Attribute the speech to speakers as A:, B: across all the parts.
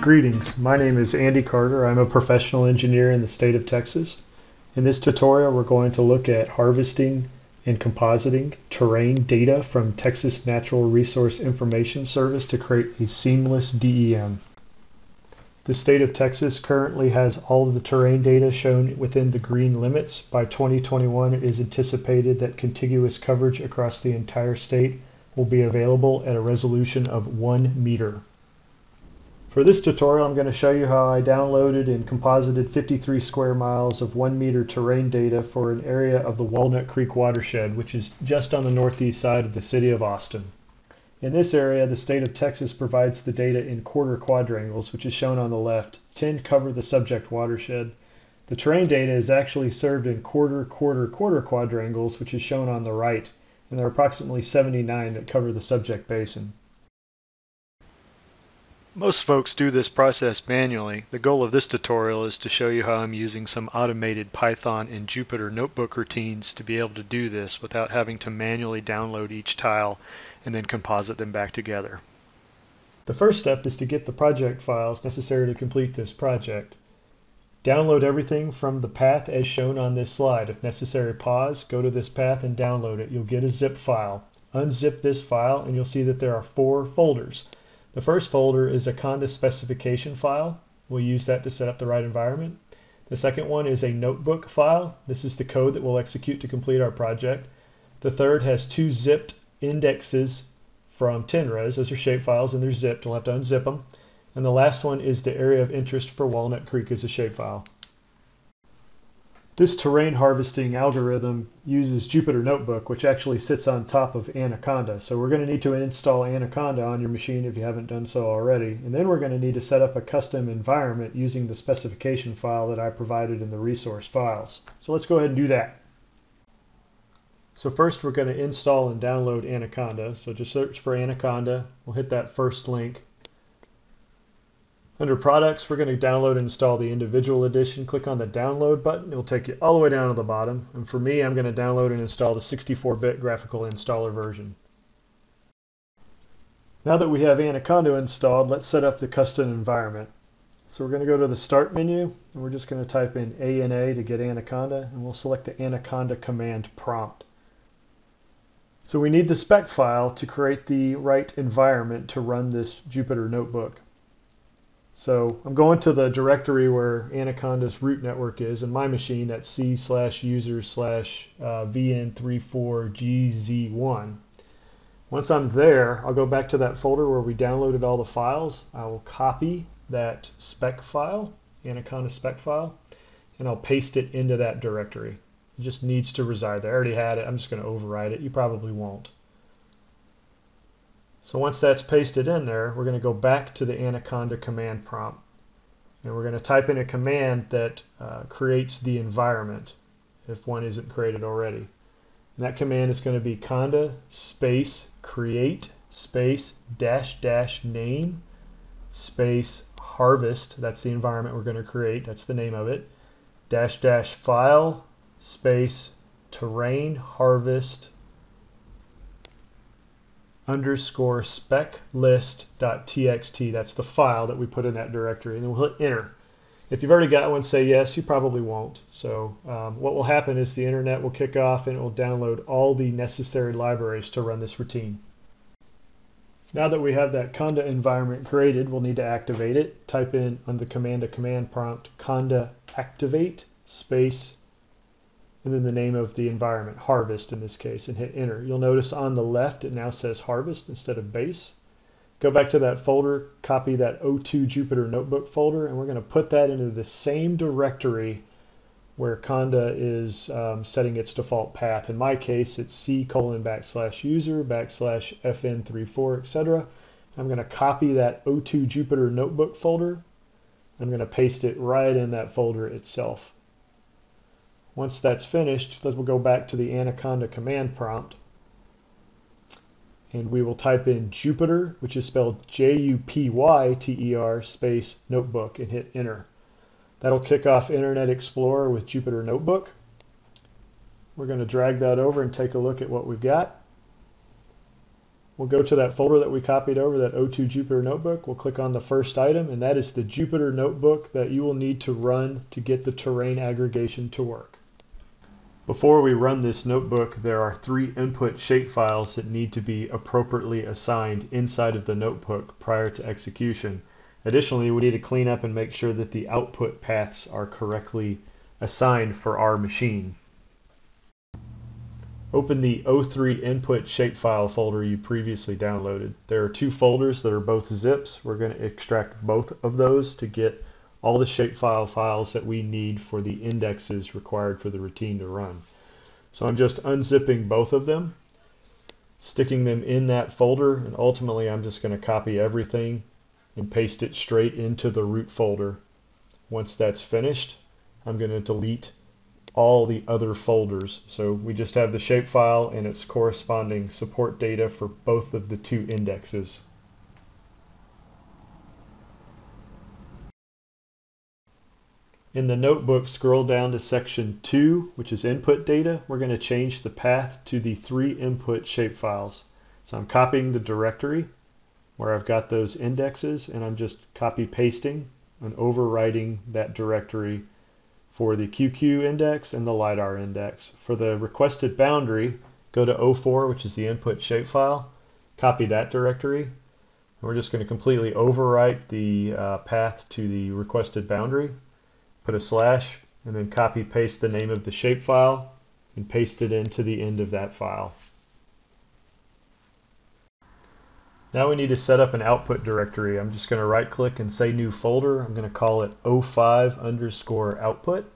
A: Greetings, my name is Andy Carter. I'm a professional engineer in the state of Texas. In this tutorial, we're going to look at harvesting and compositing terrain data from Texas Natural Resource Information Service to create a seamless DEM. The state of Texas currently has all of the terrain data shown within the green limits. By 2021, it is anticipated that contiguous coverage across the entire state will be available at a resolution of 1 meter. For this tutorial, I'm going to show you how I downloaded and composited 53 square miles of 1 meter terrain data for an area of the Walnut Creek watershed, which is just on the northeast side of the city of Austin. In this area, the state of Texas provides the data in quarter quadrangles, which is shown on the left. 10 cover the subject watershed. The terrain data is actually served in quarter, quarter, quarter quadrangles, which is shown on the right, and there are approximately 79 that cover the subject basin. Most folks do this process manually. The goal of this tutorial is to show you how I'm using some automated Python and Jupyter notebook routines to be able to do this without having to manually download each tile and then composite them back together. The first step is to get the project files necessary to complete this project. Download everything from the path as shown on this slide. If necessary, pause, go to this path and download it. You'll get a zip file. Unzip this file and you'll see that there are four folders. The first folder is a Conda specification file. We'll use that to set up the right environment. The second one is a notebook file. This is the code that we'll execute to complete our project. The third has two zipped indexes from TNRIS. Those are shapefiles and they're zipped. We'll have to unzip them. And the last one is the area of interest for Walnut Creek as a shapefile. This terrain harvesting algorithm uses Jupyter Notebook, which actually sits on top of Anaconda. So we're going to need to install Anaconda on your machine if you haven't done so already. And then we're going to need to set up a custom environment using the specification file that I provided in the resource files. So let's go ahead and do that. So first we're going to install and download Anaconda. So just search for Anaconda. We'll hit that first link. Under products, we're going to download and install the individual edition. Click on the download button. It will take you all the way down to the bottom. And for me, I'm going to download and install the 64-bit graphical installer version. Now that we have Anaconda installed, let's set up the custom environment. So we're going to go to the Start menu, and we're just going to type in ANA to get Anaconda, and we'll select the Anaconda command prompt. So we need the spec file to create the right environment to run this Jupyter notebook. So I'm going to the directory where Anaconda's root network is, in my machine, that's c slash user slash uh, vn34gz1. Once I'm there, I'll go back to that folder where we downloaded all the files. I will copy that spec file, Anaconda spec file, and I'll paste it into that directory. It just needs to reside there. I already had it. I'm just going to override it. You probably won't. So once that's pasted in there, we're going to go back to the Anaconda command prompt. And we're going to type in a command that uh, creates the environment if one isn't created already. And that command is going to be conda space create space dash dash name space harvest. That's the environment we're going to create. That's the name of it. Dash dash file space terrain harvest underscore spec list.txt. That's the file that we put in that directory. And then we'll hit enter. If you've already got one, say yes. You probably won't. So um, what will happen is the internet will kick off and it will download all the necessary libraries to run this routine. Now that we have that conda environment created, we'll need to activate it. Type in on the command to command prompt conda activate space and then the name of the environment, harvest in this case, and hit enter. You'll notice on the left it now says harvest instead of base. Go back to that folder, copy that O2 Jupyter Notebook folder, and we're going to put that into the same directory where Conda is um, setting its default path. In my case, it's C colon backslash user backslash FN34, etc. I'm going to copy that O2 Jupyter Notebook folder. I'm going to paste it right in that folder itself. Once that's finished, we'll go back to the Anaconda command prompt and we will type in Jupyter, which is spelled J-U-P-Y-T-E-R space notebook and hit enter. That'll kick off Internet Explorer with Jupyter Notebook. We're going to drag that over and take a look at what we've got. we'll go to that folder that we copied over, that O2 Jupyter Notebook. We'll click on the first item, and that is the Jupyter Notebook that you will need to run to get the terrain aggregation to work. Before we run this notebook, there are three input shapefiles that need to be appropriately assigned inside of the notebook prior to execution. Additionally, we need to clean up and make sure that the output paths are correctly assigned for our machine. Open the O3 input shapefile folder you previously downloaded. There are two folders that are both zips. We're going to extract both of those to get all the shapefile files that we need for the indexes required for the routine to run. So I'm just unzipping both of them, sticking them in that folder, and ultimately I'm just going to copy everything and paste it straight into the root folder. Once that's finished, I'm going to delete all the other folders. So we just have the shapefile and its corresponding support data for both of the two indexes. In the notebook, scroll down to section 2, which is input data. We're going to change the path to the three input shapefiles. So I'm copying the directory where I've got those indexes and I'm just copy pasting and overwriting that directory for the QQ index and the LiDAR index. For the requested boundary, go to O4, which is the input shapefile, copy that directory. And we're just going to completely overwrite the uh, path to the requested boundary, put a slash, and then copy paste the name of the shapefile and paste it into the end of that file. Now we need to set up an output directory. I'm just going to right click and say new folder. I'm going to call it O5 underscore output.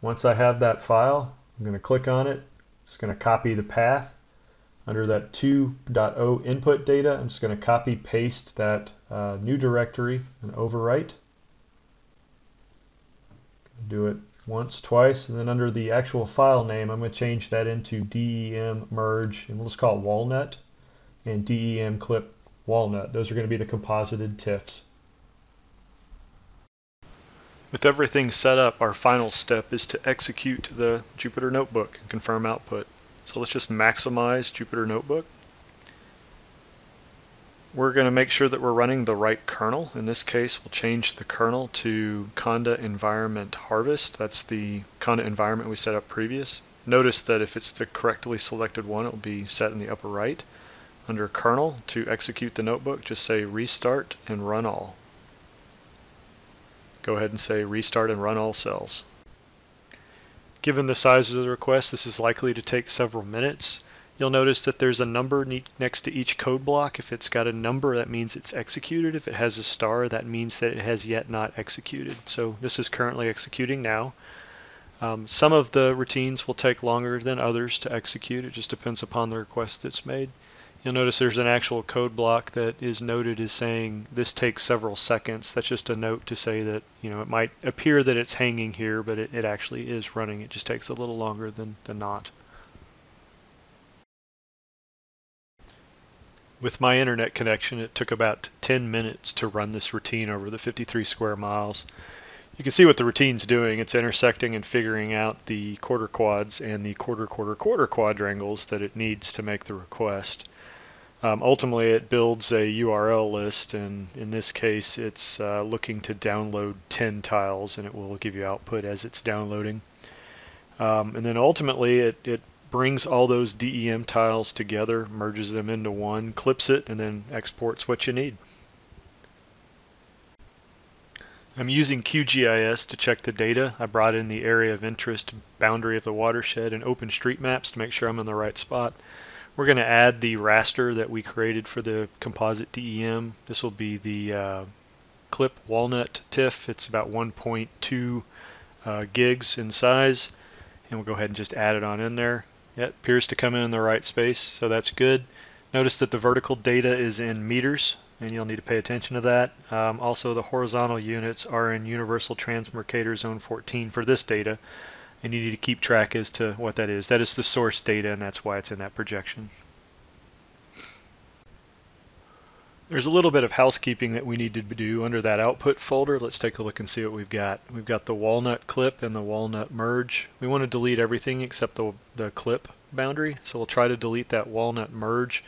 A: Once I have that file, I'm going to click on it. Just going to copy the path. Under that 2.0 input data, I'm just going to copy paste that uh, new directory and overwrite. Do it once, twice, and then under the actual file name, I'm going to change that into DEM merge, and we'll just call it walnut and DEM clip walnut. Those are going to be the composited TIFFs. With everything set up, our final step is to execute the Jupyter Notebook and confirm output. So let's just maximize Jupyter Notebook. We're going to make sure that we're running the right kernel. In this case, we'll change the kernel to Conda Environment Harvest. That's the Conda environment we set up previous. Notice that if it's the correctly selected one, it will be set in the upper right. Under kernel, to execute the notebook, just say restart and run all. Go ahead and say restart and run all cells. Given the size of the request, this is likely to take several minutes. You'll notice that there's a number next to each code block. If it's got a number, that means it's executed. If it has a star, that means that it has yet not executed. So this is currently executing now. Um, some of the routines will take longer than others to execute. It just depends upon the request that's made. You'll notice there's an actual code block that is noted as saying this takes several seconds. That's just a note to say that, you know, it might appear that it's hanging here, but it, it actually is running. It just takes a little longer than, than not. With my internet connection, it took about 10 minutes to run this routine over the 53 square miles. You can see what the routine's doing. It's intersecting and figuring out the quarter quads and the quarter quarter quarter quadrangles that it needs to make the request. Um, ultimately, it builds a URL list, and in this case, it's uh, looking to download 10 tiles, and it will give you output as it's downloading. Um, and then ultimately, it, it brings all those DEM tiles together, merges them into one, clips it, and then exports what you need. I'm using QGIS to check the data. I brought in the area of interest, boundary of the watershed, and OpenStreetMaps to make sure I'm in the right spot. We're going to add the raster that we created for the composite DEM. This will be the uh, clip walnut TIFF. It's about 1.2 uh, gigs in size. And we'll go ahead and just add it on in there. It appears to come in, in the right space, so that's good. Notice that the vertical data is in meters, and you'll need to pay attention to that. Um, also, the horizontal units are in Universal Transmercator Zone 14 for this data and you need to keep track as to what that is. That is the source data, and that's why it's in that projection. There's a little bit of housekeeping that we need to do under that output folder. Let's take a look and see what we've got. We've got the walnut clip and the walnut merge. We want to delete everything except the, the clip boundary, so we'll try to delete that walnut merge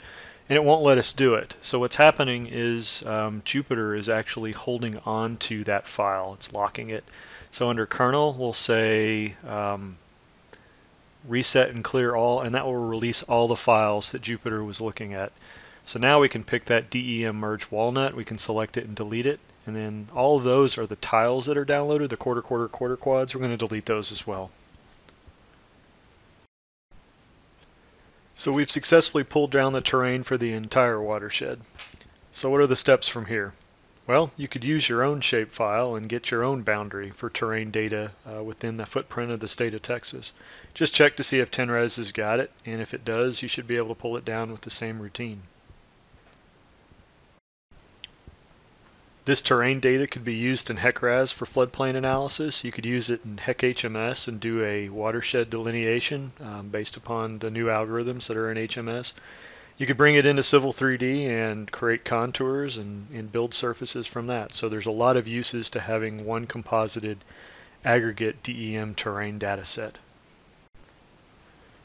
A: and it won't let us do it. So what's happening is um, Jupyter is actually holding on to that file. It's locking it. So under kernel, we'll say um, reset and clear all, and that will release all the files that Jupyter was looking at. So now we can pick that DEM merge walnut, we can select it and delete it, and then all of those are the tiles that are downloaded, the quarter, quarter, quarter quads. We're going to delete those as well. So we've successfully pulled down the terrain for the entire watershed. So what are the steps from here? Well, you could use your own shapefile and get your own boundary for terrain data uh, within the footprint of the state of Texas. Just check to see if TNRIS has got it, and if it does, you should be able to pull it down with the same routine. This terrain data could be used in HEC-RAS for floodplain analysis. You could use it in HEC-HMS and do a watershed delineation um, based upon the new algorithms that are in HMS. You could bring it into Civil 3D and create contours and, and build surfaces from that. So there's a lot of uses to having one composited aggregate DEM terrain data set.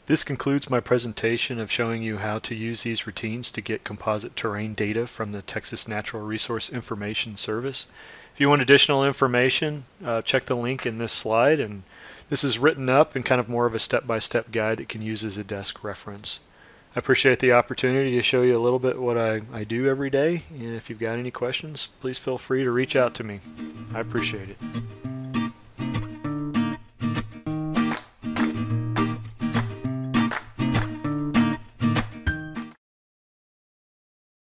A: This concludes my presentation of showing you how to use these routines to get composite terrain data from the Texas Natural Resource Information Service. If you want additional information, uh, check the link in this slide and this is written up in kind of more of a step-by-step -step guide that can use as a desk reference. I appreciate the opportunity to show you a little bit what I, I do every day and if you've got any questions, please feel free to reach out to me. I appreciate it.